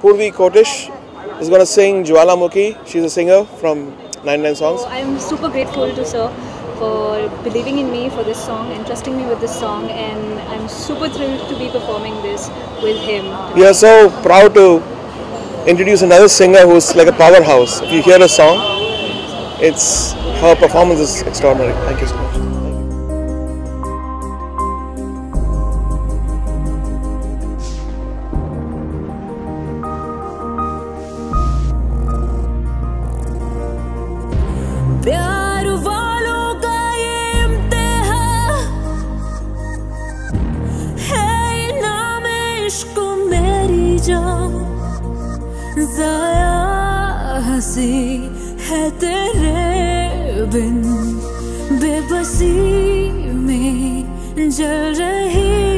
Poorvi Koutish is going to sing Jwalamukhi. She's a singer from 99 Songs. So I'm super grateful to Sir for believing in me for this song and trusting me with this song and I'm super thrilled to be performing this with him. We are so proud to introduce another singer who's like a powerhouse. If you hear a song, it's her performance is extraordinary. Thank you so much. हँसी है तेरे बिन। बेबसी में जल रही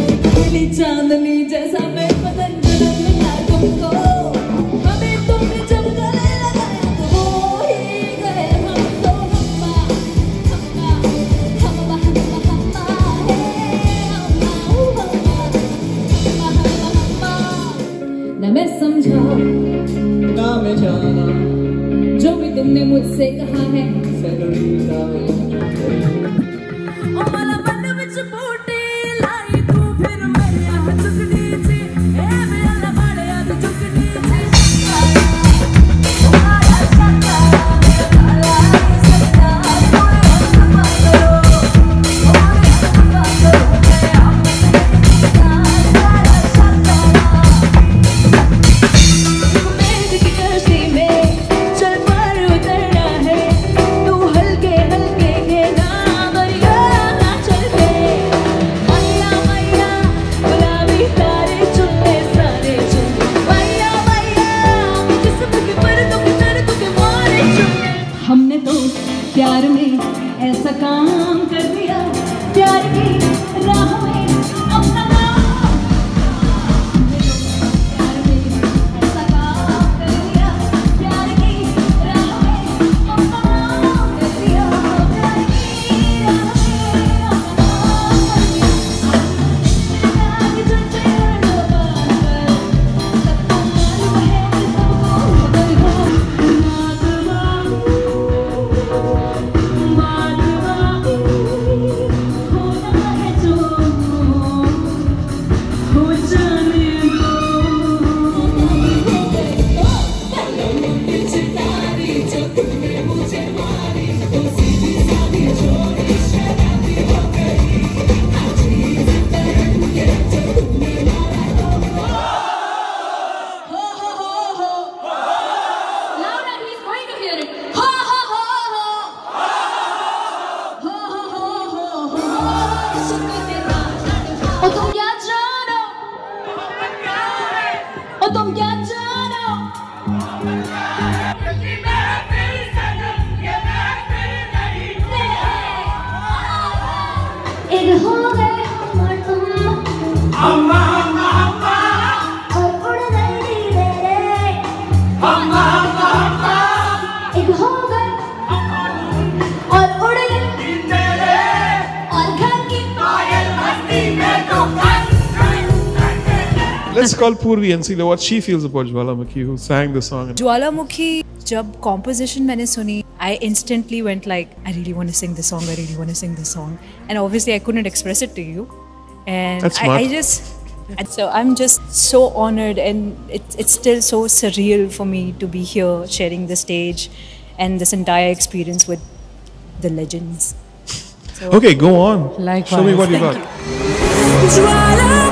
नीली चांदनी जैसा मैं बदन बदन मिला तुमको। हमें तुमने जब गले लगाया तो वो ही गए हम तो हम्मा हम्मा हम्मा हम्मा हम्मा है। हम्मा हम्मा हम्मा हम्मा। हम्मा न मैं समझा ना मैं जाना। जो भी तुमने मुझसे कहा है। वाला मन Let's call Poorvi and see what she feels about Jwalamukhi, who sang the song. Jwalamukhi जब कॉम्पोजिशन मैंने सुनी आई instantly went like I really want to sing this song I really want to sing this song and obviously I couldn't express it to you and That's I, I smart. just and so I'm just so honored and it, it's still so surreal for me to be here sharing the stage and this entire experience with the legends Okay, go on. Likewise. Show me what you Thank got. Jwalamukhi